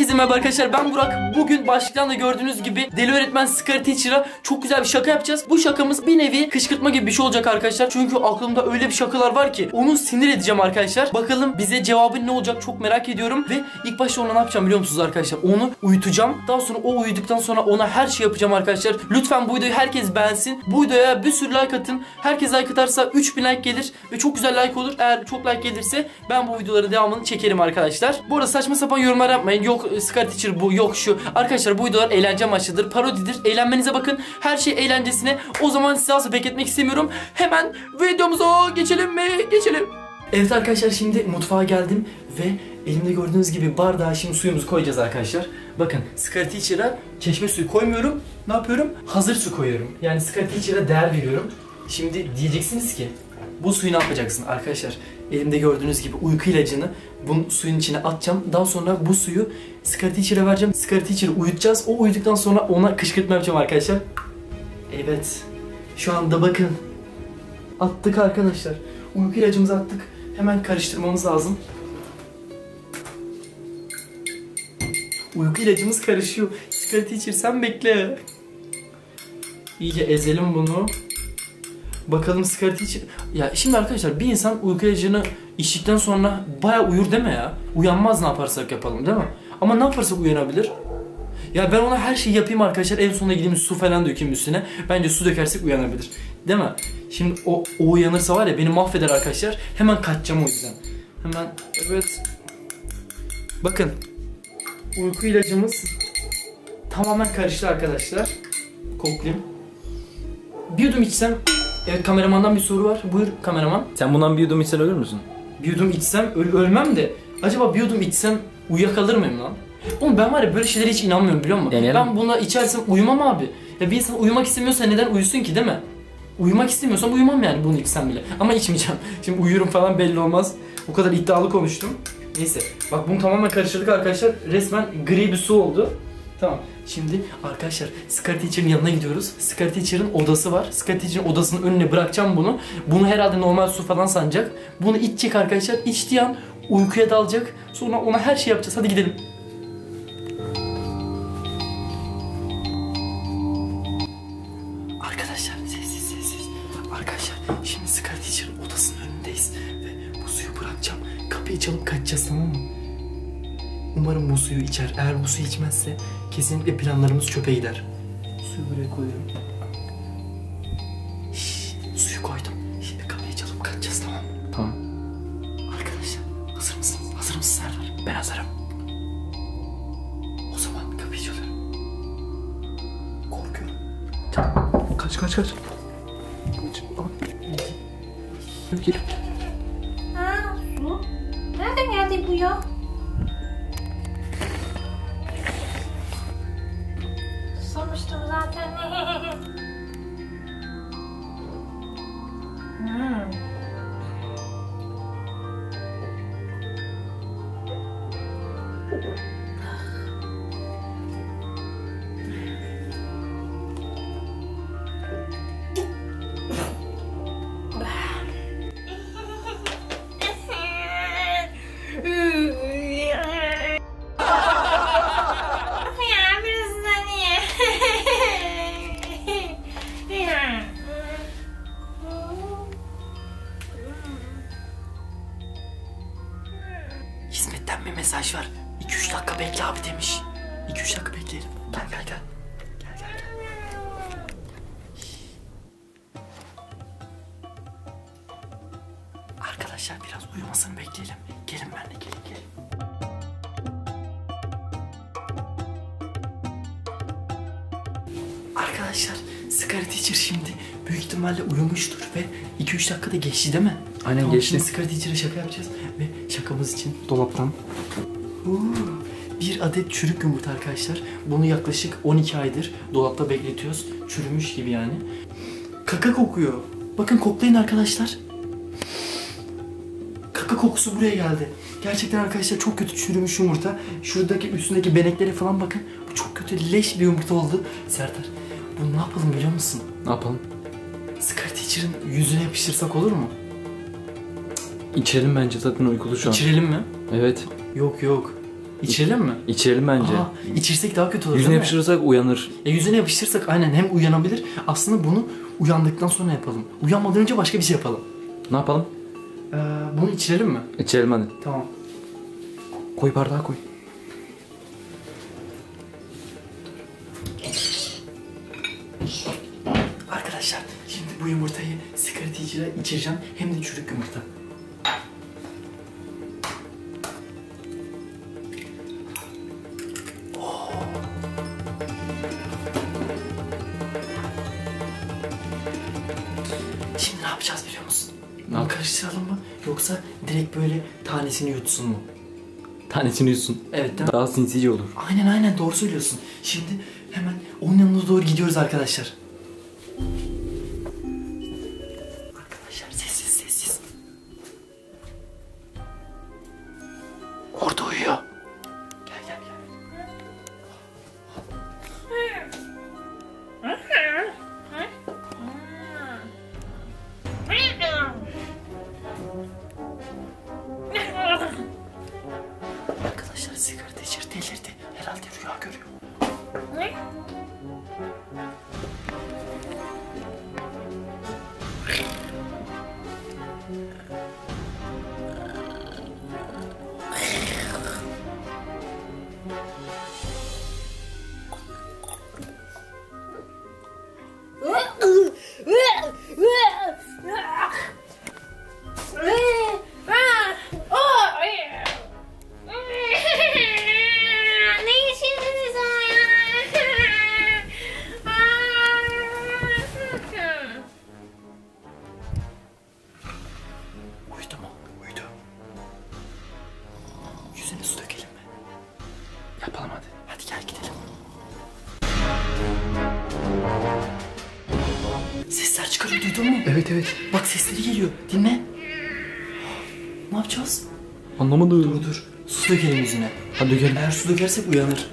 Herkese merhaba arkadaşlar ben Burak. Bugün başlıktan da gördüğünüz gibi Deli Öğretmen Scary Teacher'a çok güzel bir şaka yapacağız. Bu şakamız bir nevi kışkırtma gibi bir şey olacak arkadaşlar. Çünkü aklımda öyle bir şakalar var ki onu sinir edeceğim arkadaşlar. Bakalım bize cevabı ne olacak çok merak ediyorum. Ve ilk başta ona ne yapacağım biliyor musunuz arkadaşlar? Onu uyutacağım. Daha sonra o uyuduktan sonra ona her şey yapacağım arkadaşlar. Lütfen bu videoyu herkes beğensin. Bu videoya bir sürü like atın. Herkes like atarsa 3000 like gelir. Ve çok güzel like olur. Eğer çok like gelirse ben bu videoların devamını çekerim arkadaşlar. Bu arada saçma sapan yorumlar yapmayın. Yok e, Scary Teacher bu yok şu. Arkadaşlar bu videolar eğlence amaçlıdır. Parodidir. Eğlenmenize bakın. Her şey eğlencesine. O zaman size asla bekletmek istemiyorum. Hemen videomuza geçelim mi? Geçelim. Evet arkadaşlar şimdi mutfağa geldim ve elimde gördüğünüz gibi bardağa şimdi suyumuzu koyacağız arkadaşlar. Bakın Scary Teacher'a çeşme suyu koymuyorum. Ne yapıyorum? Hazır su koyuyorum. Yani Scary Teacher'a değer veriyorum. Şimdi diyeceksiniz ki bu suyu ne yapacaksın arkadaşlar? Elimde gördüğünüz gibi uyku ilacını bu suyun içine atacağım. Daha sonra bu suyu Scary Teacher'a vereceğim. Scary Teacher'ı uyutacağız. O uyuduktan sonra ona kışkırtma yapacağım arkadaşlar. Evet. Şu anda bakın. Attık arkadaşlar. Uyku ilacımızı attık. Hemen karıştırmamız lazım. Uyku ilacımız karışıyor. Scary Teacher sen bekle. İyice ezelim bunu. Bakalım Scary Teacher... Ya şimdi arkadaşlar bir insan uyku ilacını içtikten sonra baya uyur deme ya. Uyanmaz ne yaparsak yapalım değil mi? Ama ne yaparsak uyanabilir. Ya ben ona her şeyi yapayım arkadaşlar. En sonunda gideyim su falan dökeyim üstüne. Bence su dökersek uyanabilir. Değil mi? Şimdi o, o uyanırsa var ya beni mahveder arkadaşlar. Hemen kaçacağım o yüzden. Hemen evet. Bakın. Uyku ilacımız tamamen karıştı arkadaşlar. Koklayayım. Bir yudum içsem Evet kameramandan bir soru var. Buyur kameraman. Sen bundan bir yudum içsen ölür müsün? Bir yudum içsem öl- ölmem de acaba bir yudum içsem uyuyakalır mıyım lan? Oğlum ben var ya böyle şeylere hiç inanmıyorum biliyor musun? Deneyelim. Ben buna içersem uyumam abi. Ya bir insan uyumak istemiyorsa neden uyusun ki değil mi? Uyumak istemiyorsam uyumam yani bunu içsem bile. Ama içmeyeceğim. Şimdi uyurum falan belli olmaz. O kadar iddialı konuştum. Neyse. Bak bunu tamamen karıştırdık arkadaşlar. Resmen gri bir su oldu. Tamam. Şimdi arkadaşlar Scary Teacher'ın yanına gidiyoruz. Scary Teacher'ın odası var. Scary Teacher'ın odasının önüne bırakacağım bunu. Bunu herhalde normal su falan sanacak. Bunu içecek arkadaşlar. İçtiği an uykuya dalacak. Sonra ona her şey yapacağız. Hadi gidelim. Arkadaşlar sessiz sessiz. Arkadaşlar şimdi Scary Teacher'ın odasının önündeyiz. Ve bu suyu bırakacağım. Kapıyı çalıp kaçacağız tamam mı? Umarım bu suyu içer. Eğer bu suyu içmezse kesinlikle planlarımız çöpe gider. Suyu buraya koyuyorum. Şşş, suyu koydum. Şimdi kapıyı çalıp kaçacağız tamam mı? Tamam. Arkadaşlar hazır mısınız? Hazır mısın Serdar? Ben hazırım. O zaman kapıyı çalıyorum. Korkuyorum. Kaç kaç kaç. Gel. Ha, su? Nereden geldi bu ya? Zaten. Arkadaşlar biraz uyumasını bekleyelim. Gelin benimle gelin gelin. Arkadaşlar Scary Teacher şimdi büyük ihtimalle uyumuştur ve 2-3 dakikada geçti değil mi? Aynen, Tamam, geçti. Şimdi Scary Teacher'a şaka yapacağız ve şakamız için dolaptan Oo, bir adet çürük yumurta arkadaşlar. Bunu yaklaşık 12 aydır dolapta bekletiyoruz. Çürümüş gibi yani. Kaka kokuyor. Bakın koklayın arkadaşlar. Kokusu buraya geldi. Gerçekten arkadaşlar çok kötü çürümüş yumurta. Şuradaki üstündeki beneklere falan bakın. Bu çok kötü leş bir yumurta oldu. Serdar bunu ne yapalım biliyor musun? Ne yapalım? Scary Teacher'ın yüzüne yapıştırsak olur mu? İçelim bence zaten uykulu şu an. İçirelim mi? Evet. Yok yok. İçirelim mi? İçirelim bence. Aa, içirsek daha kötü olur Yüzüne değil mi? yapıştırırsak uyanır. E yüzüne yapıştırsak aynen hem uyanabilir. Aslında bunu uyandıktan sonra yapalım. Uyanmadan önce başka bir şey yapalım. Ne yapalım? Ee, bunu içirelim mi? İçelim hadi. Tamam. Koy bardağa koy. Arkadaşlar şimdi bu yumurtayı sigara teyiciyle içireceğim. Hem de çürük yumurta. Karıştıralım mı? Yoksa direkt böyle tanesini yutsun mu? Tanesini yutsun. Evet değil mi? Daha sinsice olur. Aynen aynen doğru söylüyorsun. Şimdi hemen onun yanına doğru gidiyoruz. Arkadaşlar Yüzüne su dökelim mi? Yapalım hadi. Hadi gel gidelim. Sesler çıkarıyor duydun mu? Evet evet. Bak sesleri geliyor. Dinle. Ne yapacağız? Anlamadım. Dur dur. Su dökelim yüzüne. Hadi dökelim. Eğer su dökersek uyanır.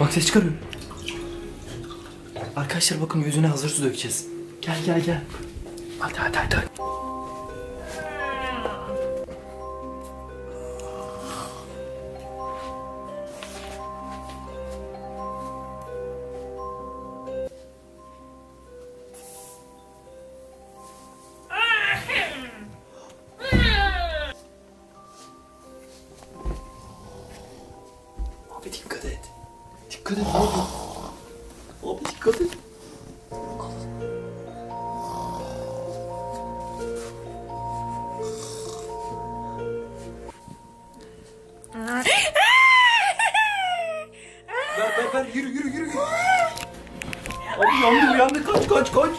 Bak ses çıkarıyor. Arkadaşlar bakın yüzüne hazır su dökeceğiz. Gel gel gel. Hadi hadi hadi. hadi. Dikkat et abi. Abi dikkat et. Ver ver ver yürü yürü yürü. Abi yandı yandı kaç kaç kaç.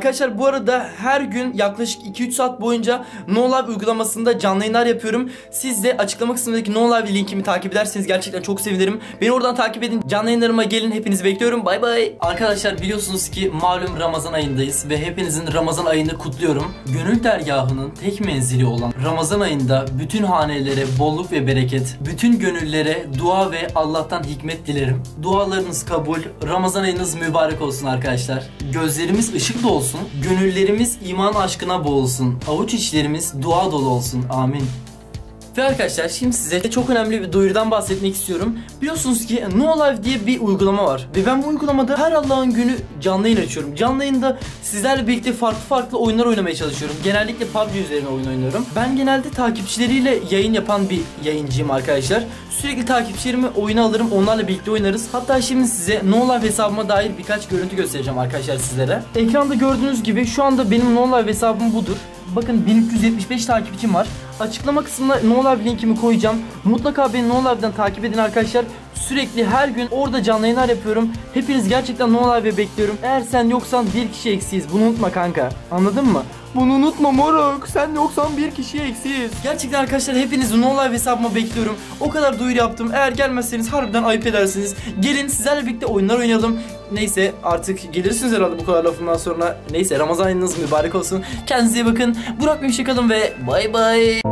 Arkadaşlar bu arada her gün yaklaşık 2-3 saat boyunca No uygulamasında canlı yayınlar yapıyorum. Siz de açıklama kısmındaki No linkimi takip ederseniz gerçekten çok sevinirim. Beni oradan takip edin. Canlı yayınlarıma gelin. Hepinizi bekliyorum. Bay bay. Arkadaşlar biliyorsunuz ki malum Ramazan ayındayız ve hepinizin Ramazan ayını kutluyorum. Gönül dergahının tek menzili olan Ramazan ayında bütün hanelere bolluk ve bereket, bütün gönüllere dua ve Allah'tan hikmet dilerim. Dualarınız kabul, Ramazan ayınız mübarek olsun arkadaşlar. Gözlerimiz ışıklı olsun, gönüllerimiz iman aşkına boğulsun, avuç içlerimiz dua dolu olsun. Amin. Ve arkadaşlar şimdi size çok önemli bir duyurudan bahsetmek istiyorum. Biliyorsunuz ki No Life diye bir uygulama var. Ve ben bu uygulamada her Allah'ın günü canlı yayın açıyorum. Canlı yayında sizlerle birlikte farklı farklı oyunlar oynamaya çalışıyorum. Genellikle PUBG üzerine oyun oynuyorum. Ben genelde takipçileriyle yayın yapan bir yayıncıyım arkadaşlar. Sürekli takipçilerimi oyuna alırım. Onlarla birlikte oynarız. Hatta şimdi size No Life hesabıma dair birkaç görüntü göstereceğim arkadaşlar sizlere. Ekranda gördüğünüz gibi şu anda benim No Life hesabım budur. Bakın 1375 takipçim var. Açıklama kısmına No Live linkimi koyacağım. Mutlaka beni No Live'den takip edin arkadaşlar. Sürekli her gün orada canlı yayınlar yapıyorum. Hepiniz gerçekten No Live'e bekliyorum. Eğer sen yoksan bir kişi eksiyiz. Bunu unutma kanka. Anladın mı? Bunu unutma moruk. Sen yoksan bir kişi eksiyiz. Gerçekten arkadaşlar hepinizi No Live hesabıma bekliyorum. O kadar duyuru yaptım. Eğer gelmezseniz harbiden ayıp edersiniz. Gelin sizlerle birlikte oyunlar oynayalım. Neyse artık gelirsiniz herhalde bu kadar lafından sonra. Neyse Ramazan ayınız mübarek olsun. Kendinize iyi bakın. Burak Müşrik kalın ve bay bay.